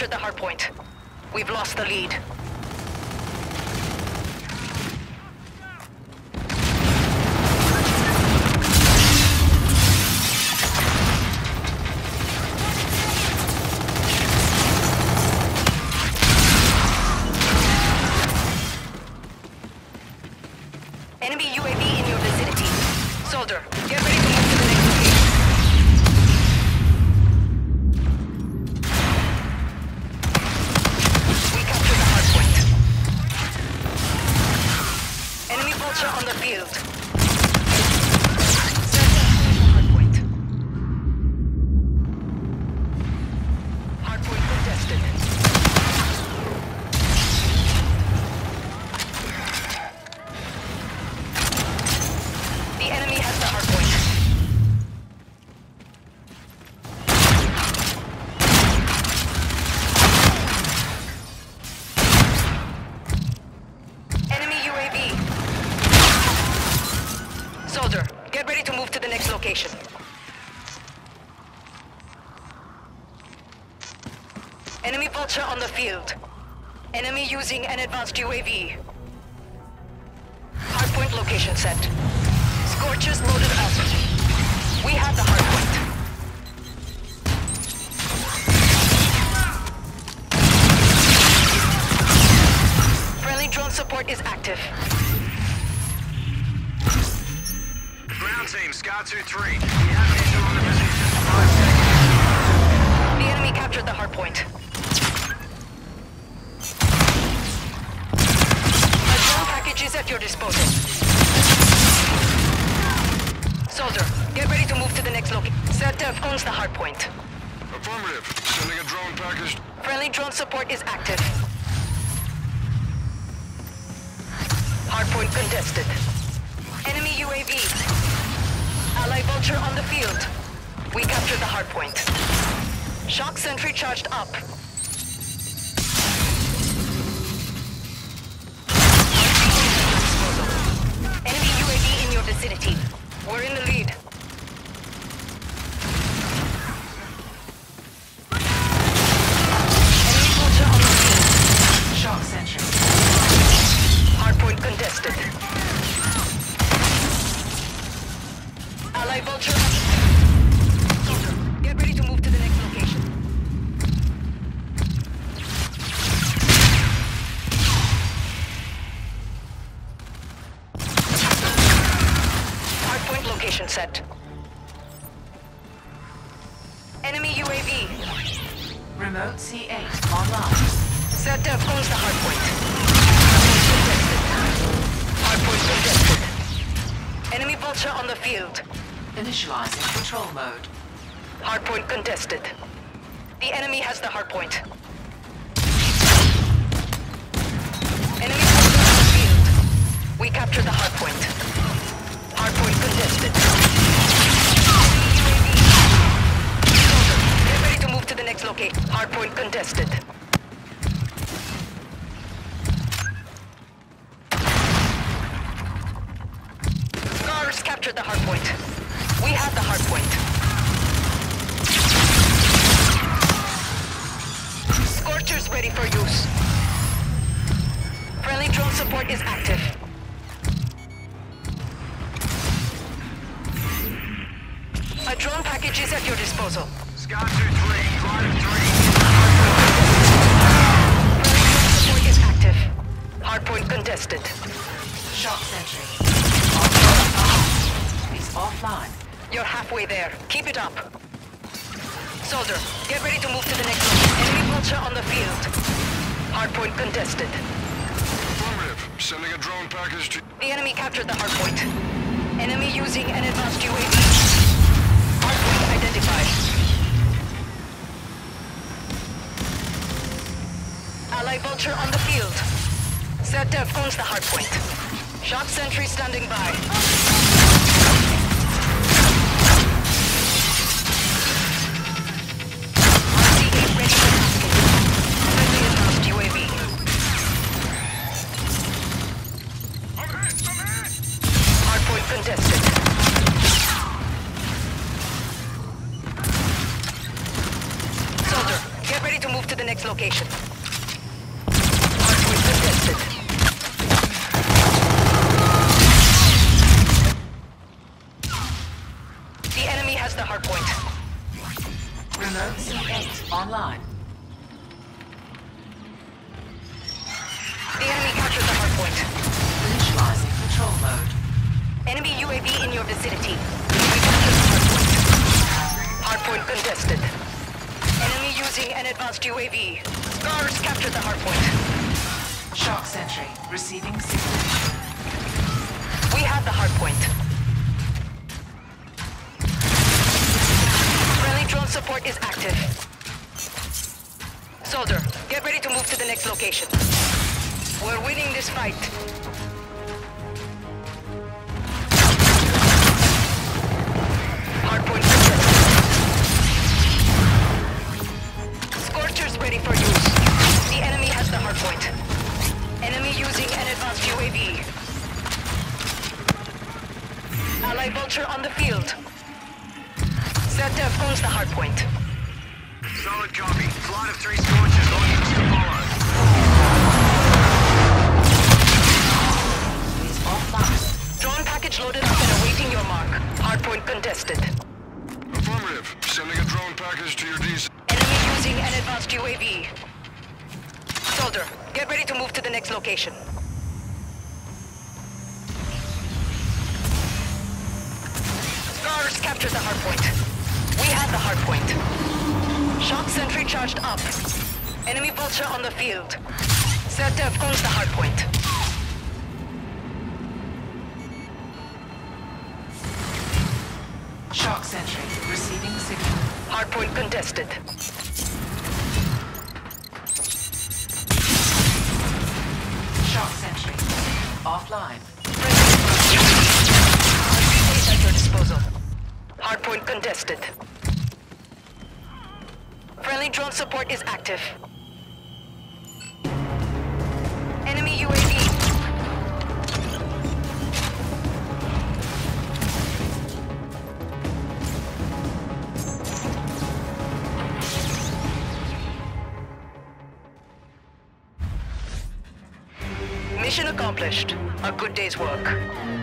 captured the hardpoint. We've lost the lead. Enemy vulture on the field. Enemy using an advanced UAV. Hardpoint location set. Scorchers loaded up. We have the hardpoint. Friendly drone support is active. Ground team, Scar 2-3. We have visual on the position. Five seconds. The enemy captured the hardpoint. A drone package is at your disposal. Soldier, get ready to move to the next location. SetDef owns the hardpoint. Affirmative. Sending a drone package. Friendly drone support is active. Hardpoint contested. Enemy UAV. Ally Vulture on the field. We captured the hardpoint. Shock sentry charged up. Location set. Enemy UAV. Remote C8 online. SetDef owns the hardpoint. Hardpoint contested. Enemy vulture on the field. Initializing control mode. Hardpoint contested. The enemy has the hardpoint. Enemy vulture on the field. We captured the. Hardpoint contested. UAV. Soldier, get ready to move to the next location. Hardpoint contested. Scars captured the hardpoint. We have the hardpoint. Scorchers ready for use. Friendly drone support is active. A drone package is at your disposal. Scar 2-3. Drive 3. Contested. Shock sentry. Offline. Is offline. You're halfway there. Keep it up. Soldier, get ready to move to the next one. Enemy vulture on the field. Hardpoint contested. Affirmative. Sending a drone package to... The enemy captured the hardpoint. Enemy using an advanced UAV. Hardpoint identified. Ally vulture on the field. SetDef owns the hard point. Shock sentry standing by. UAV. Contested. Soldier, get ready to move to the next location enemy has the hardpoint. Remote C8 online. The enemy captured the hardpoint. Initializing patrol mode. Enemy UAV in your vicinity. We captured the. Hardpoint contested. Enemy using an advanced UAV. Scars captured the hardpoint. Shock sentry receiving signal. We have the hardpoint. Friendly drone support is active. Soldier, get ready to move to the next location. We're winning this fight. UAV. Ally Vulture on the field. SetDef owns the hardpoint. Solid copy. Flight of three Scorchers. Ordnance to follow. Drone package loaded up and awaiting your mark. Hardpoint contested. Affirmative. Sending a drone package to your DC. Enemy using an advanced UAV. Soldier, get ready to move to the next location. The. We have the hardpoint. Shock sentry charged up. Enemy vulture on the field. SetDef owns the hardpoint. Shock sentry receiving signal. Hardpoint contested. Shock sentry offline. Hardpoint contested. Friendly drone support is active. Enemy UAV. Mission accomplished. A good day's work.